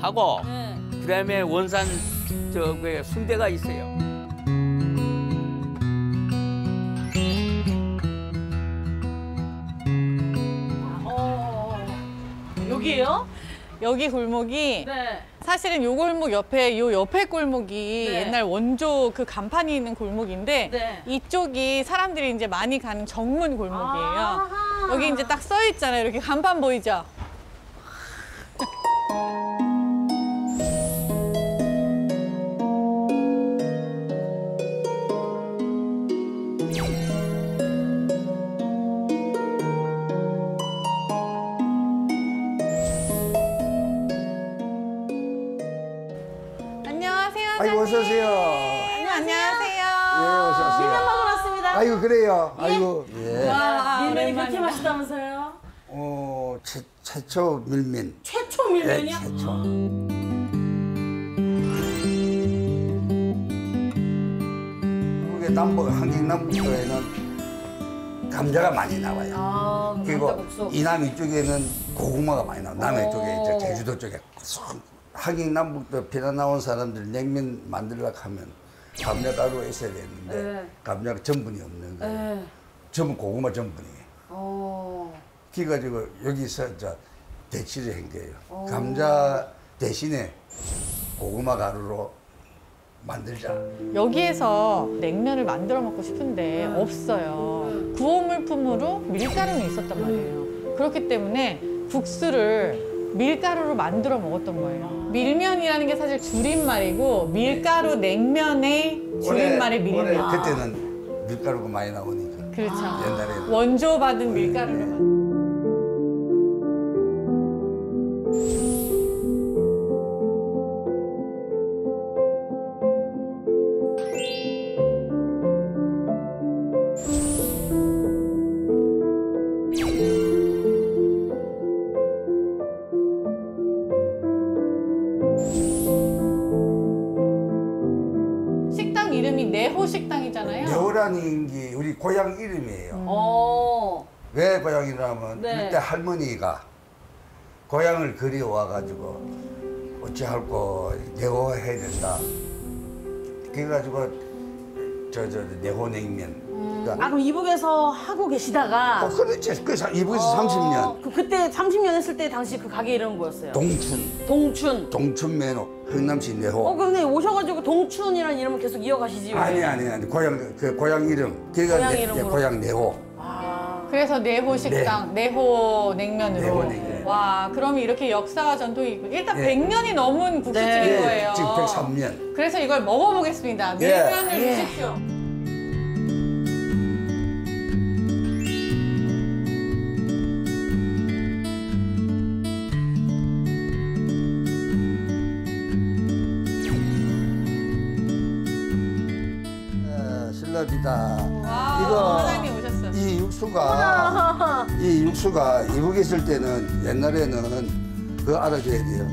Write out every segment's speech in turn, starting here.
하고 네. 그다음에 원산 저그 순대가 있어요. 어. 여기에요? 여기 골목이 네. 사실은 요 골목 옆에 요 옆에 골목이 네. 옛날 원조 그 간판이 있는 골목인데 네. 이쪽이 사람들이 이제 많이 가는 정문 골목이에요. 아하. 여기 이제 딱 써 있잖아요. 이렇게 간판 보이죠? 안녕하세요. 아이고 어서 오세요. 사장님. 안녕하세요. 예, 어서 오세요. 밀면 먹으러 왔습니다. 아이고 그래요. 아이고 예. 와, 밀면이 그렇게 오랜만이다. 맛있다면서요? 어 최, 최초 밀면. 최초 예, 밀면이요? 최초. 한국의 남북 한국 남북도에는 감자가 많이 나와요. 아, 그리고. 이남 이쪽에는 고구마가 많이 나와. 남해 오. 쪽에 저 제주도 쪽에 한국 남북도 피난 나온 사람들 냉면 만들려고 하면 감자 가루가 있어야 되는데 네. 감자가 전분이 없는 거예요. 네. 전부 고구마 전분이에요. 어. 그래가지고 여기서 저 대치를 한 거예요. 오. 감자 대신에 고구마 가루로 만들자. 여기에서 냉면을 만들어 먹고 싶은데 없어요. 구호 물품으로 밀가루는 있었단 말이에요. 그렇기 때문에 국수를 밀가루로 만들어 먹었던 거예요. 밀면이라는 게 사실 줄임말이고 밀가루 냉면의 줄임말이 밀면. 그때는 밀가루가 많이 나오니까 그렇죠. 옛날에는 원조 받은 밀가루로 만 내호 식당이잖아요. 여우라는 게 우리 고향 이름이에요. 어. 왜 고향이라면 네. 그때 할머니가 고향을 그리워와가지고 어찌할꼬 내호해야 된다. 그래가지고 저저 내호냉면. 아, 그럼 이북에서 하고 계시다가 어, 그렇지. 그 사- 이북에서 어, 30년. 그, 그때 30년 했을 때 당시 그 가게 이름 뭐였어요? 동춘, 동춘. 동춘매노, 흥남시 내호. 어, 근데 오셔가지고 동춘이라는 이름을 계속 이어가시지 왜? 아니 아니 아니 고향 그 고향 이름. 그래가 고향 내- 이름으로. 내 고향 내호. 아. 그래서 내호 식당, 내호 냉면으로. 내호 냉면. 와, 그럼 이렇게 역사와 전통이 있고 일단 예. 100년이 넘은 국수집인 네. 거예요. 지금 103년. 그래서 이걸 먹어보겠습니다. 예. 밀면을 예. 주십시오. 와, 이거. 이 육수가 이 육수가 이북에 있을 때는 옛날에는 그거 알아줘야 돼요.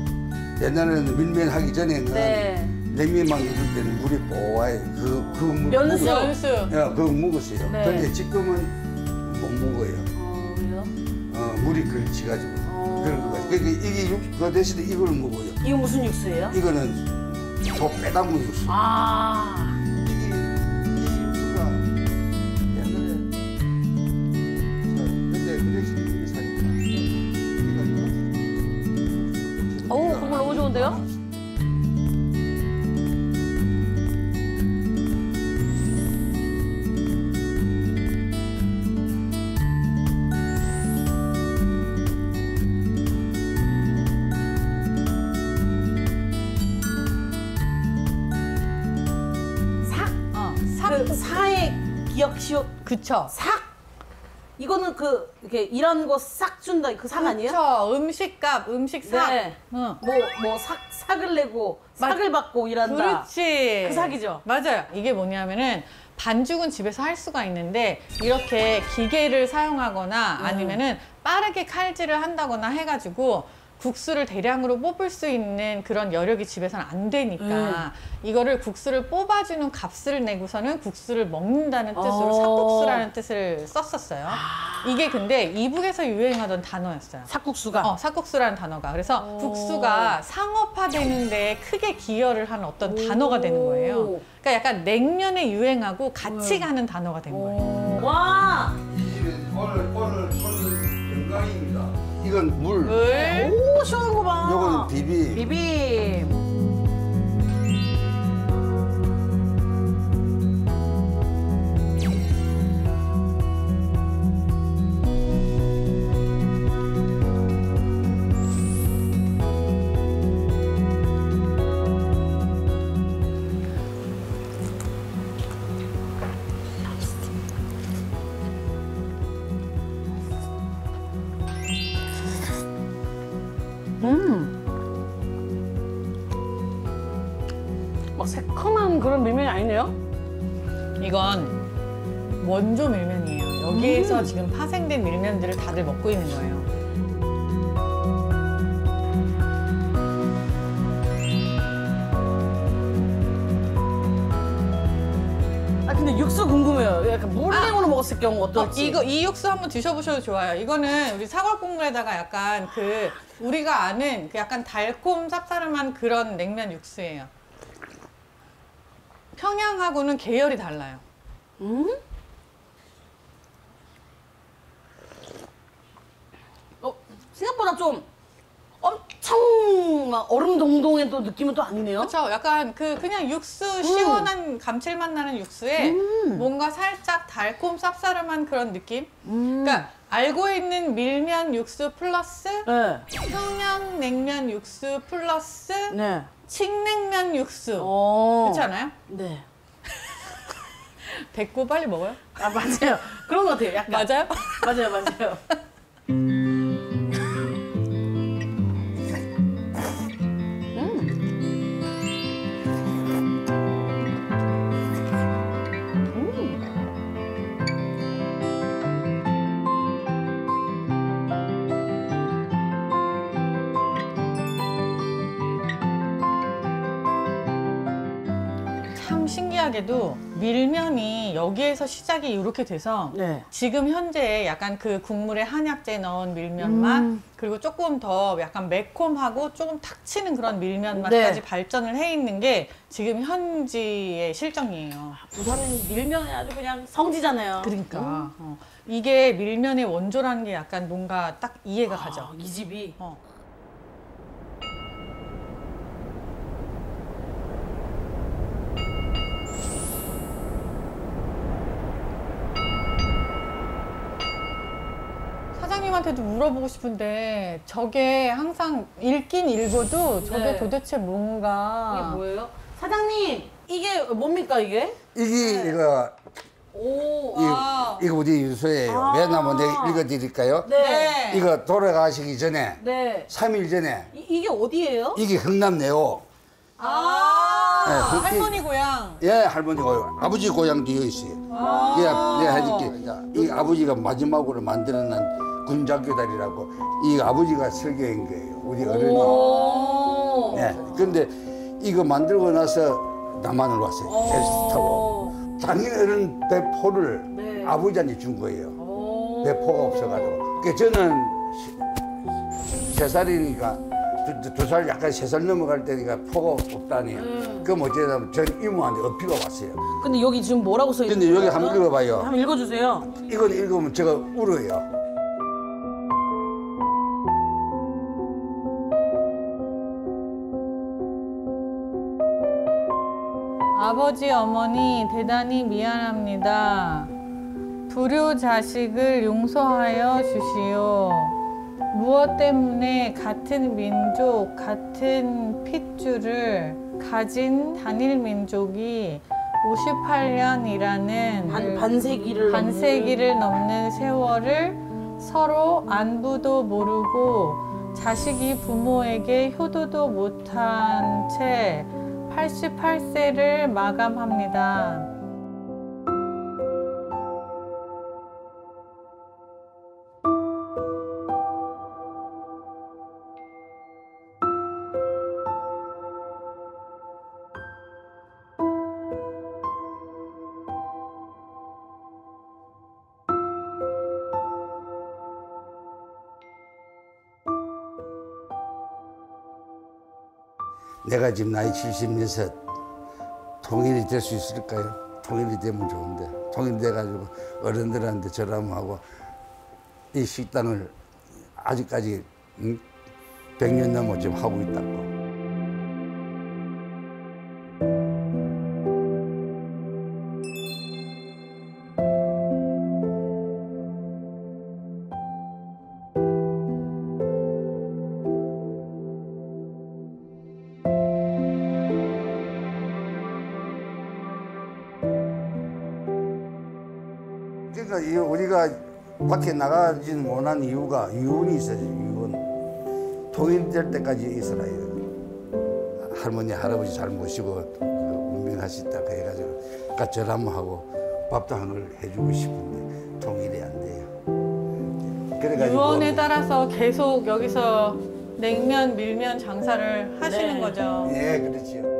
옛날에는 밀면 하기 전에는 네. 냉면만 넣을 때는 물이 뽀와요. 그, 그 물. 면수. 묵- 연수. 예, 그거 묵었어요. 네. 근데 지금은 못 묵어요. 어, 그래요? 어, 물이 걸치가지고. 어. 그런 거 같아요. 그러니까 이게 육, 그 대신에 이걸 먹어요. 이거 무슨 육수예요? 이거는 소 빼담은 육수. 아. 시오. 그쵸. 삭. 이거는 그 이렇게 이런 거싹 준다 그 삭 아니에요? 그쵸. 음식값, 음식 사. 네. 응. 뭐뭐삭 삭을 내고 맞- 삭을 받고 일한다. 그렇지. 그 사기죠? 맞아요. 이게 뭐냐면은 반죽은 집에서 할 수가 있는데 이렇게 기계를 사용하거나 음. 아니면은 빠르게 칼질을 한다거나 해가지고 국수를 대량으로 뽑을 수 있는 그런 여력이 집에서는 안 되니까 음. 이거를 국수를 뽑아주는 값을 내고서는 국수를 먹는다는 뜻으로 어. 삭국수라는 뜻을 썼었어요. 아. 이게 근데 이북에서 유행하던 단어였어요. 삭국수가. 어, 삭국수라는 단어가. 그래서 국수가 상업화되는 데 크게 기여를 한 어떤 단어가 되는 거예요. 그러니까 약간 냉면에 유행하고 같이 가는 단어가 된 거예요. 와. 이 집은 오늘 오늘 손님 건강입니다. 이건 물. 물. 오 시원한 거 봐. 요거는 비빔. 비빔. 그런 밀면이 아니네요. 이건 원조 밀면이에요. 여기에서 지금 파생된 밀면들을 다들 먹고 있는 거예요. 아 근데 육수 궁금해요. 약간 물냉으로 먹었을 경우 어, 어떨지. 이거 이 육수 한번 드셔보셔도 좋아요. 이거는 우리 사골국물에다가 약간 그 우리가 아는 그 약간 달콤 쌉싸름한 그런 냉면 육수예요. 평양하고는 계열이 달라요. 어, 생각보다 좀 엄청 막 얼음 동동의 또 느낌은 또 아니네요. 그렇죠. 약간 그 그냥 육수 시원한 감칠맛 나는 육수에 뭔가 살짝 달콤 쌉싸름한 그런 느낌. 그러니까 알고 있는 밀면 육수 플러스 네. 평양 냉면 육수 플러스 네. 칡냉면 육수. 어. 그렇지 않아요? 네. 됐고 빨리 먹어요. 아 맞아요. 그런 것 같아요. 약간. 맞아요? 맞아요, 맞아요. 신기하게도 밀면이 여기에서 시작이 이렇게 돼서 네. 지금 현재 약간 그 국물에 한약재 넣은 밀면 맛 음. 그리고 조금 더 약간 매콤하고 조금 탁 치는 그런 밀면 맛까지 네. 발전을 해 있는 게 지금 현지의 실정이에요. 부산은 밀면이 아주 그냥 성지잖아요. 그러니까 어. 이게 밀면의 원조라는 게 약간 뭔가 딱 이해가 가죠. 아, 이 집이. 어. 사장님한테도 물어보고 싶은데 저게 항상 읽긴 읽어도 저게 네. 도대체 뭔가 이게 뭐예요? 사장님, 이게 뭡니까 이게? 이게 이거 오. 와. 이거, 이거 우리 유서예요. 아. 왜냐면 내가 읽어드릴까요? 네. 이거 돌아가시기 전에 네. 삼일 전에 이, 이게 어디예요? 이게 흥남내요. 아. 네, 그- 할머니 고향 예, 할머니 고향, 아버지 고향 되어 있어요. 예, 내가 해줄게. 자, 이 아버지가 마지막으로 만들어낸 군작교다리라고 이 아버지가 설계한 거예요. 우리 어른이. 오. 네. 근데 이거 만들고 나서 남한을 왔어요. 배를 타고. 장인 어른 배포를 네. 아버지한테 준 거예요. 오. 배포가 없어가지고. 그 저는 세 살이니까 두살 약간 세 살 넘어갈 때니까 포가 없다니. 그럼 어쩌냐면 전 이모한테 어피가 왔어요. 근데 여기 지금 뭐라고 써 있는 근데 여기? 한번 읽어봐요. 한번 읽어주세요. 이건 읽으면 제가 울어요. 아버지, 어머니, 대단히 미안합니다. 불효 자식을 용서하여 주시오. 무엇 때문에 같은 민족, 같은 핏줄을 가진 단일 민족이 58년이라는 반, 반세기를 반세기를 넘는 세월을 서로 안부도 모르고 자식이 부모에게 효도도 못한 채 88세를 마감합니다. 내가 지금 나이 76 통일이 될 수 있을까요? 통일이 되면 좋은데 통일이 돼가지고 어른들한테 절함하고 이 식당을 아직까지 응? 100년 넘어 지금 하고 있다고. 그러니까 이 우리가 밖에 나가지는 못한 이유가 이유는 있어요. 이유는 통일될 때까지 있어라. 이거. 할머니 할아버지 잘 모시고 그 운명하시다 그 해가지고 그러니까 절 한번 하고 밥도 한 걸 해주고 싶은데 통일이 안 돼요. 그래가지고 유언에 따라서 계속 여기서 냉면, 밀면 장사를 하시는 네. 거죠. 예, 그렇지요.